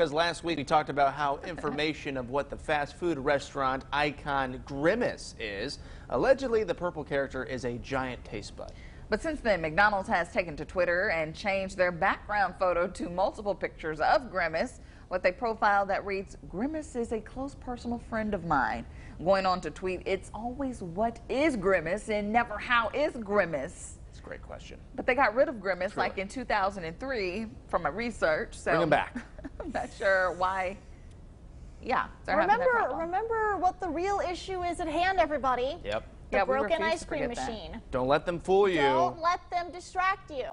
Because last week we talked about how information of what the fast food restaurant icon Grimace is. Allegedly, the purple character is a giant taste bud. But since then, McDonald's has taken to Twitter and changed their background photo to multiple pictures of Grimace. with a profile that reads, Grimace is a close personal friend of mine. Going on to tweet, it's always what is Grimace and never how is Grimace. It's a great question. But they got rid of Grimace Truly. like in 2003 from my research. So Bring him back. I'm not sure why. Yeah, they're having that Remember, remember what the real issue is at hand, everybody. Yep. The Yeah, broken ice cream forget that. machine. Don't let them fool you. Don't let them distract you.